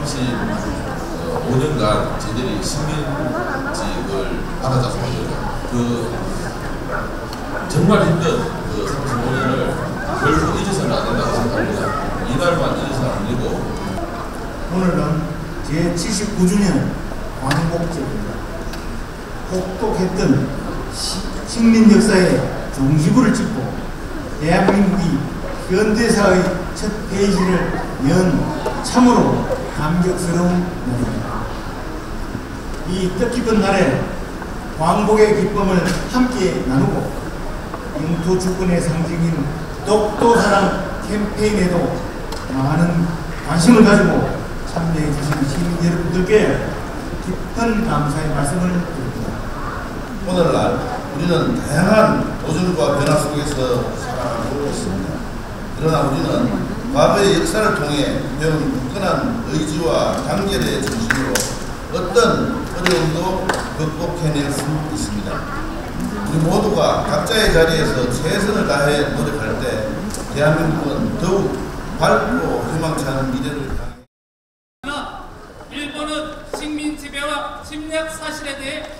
조금씩 어, 5년간 저희들이 식민지역을 받아자서 그 정말 힘든 그 35년을 결코 잊어서는 안 된다고 생각합니다. 이날만 잊어서는 안 되고 오늘은 제79주년 광복절입니다. 혹독했던 식민 역사의 종지부를 찍고 대한민국이 현대사의 첫 페이지를 연 참으로 감격스러운 날입니다. 이 뜻깊은 날에 광복의 기쁨을 함께 나누고 영토 주권의 상징인 독도사랑 캠페인에도 많은 관심을 가지고 참여해 주신 시민 여러분들께 깊은 감사의 말씀을 드립니다. 오늘날 우리는 다양한 도전과 변화 속에서 살아가고 있습니다. 그러나 우리는 과거의 역사를 통해 배운 굳건한 의지와 단결의 중심으로 어떤 어려움도 극복해낼 수 있습니다. 우리 모두가 각자의 자리에서 최선을 다해 노력할 때 대한민국은 더욱 밝고 희망찬 미래를 향해 일본은 식민 지배와 침략 사실에 대해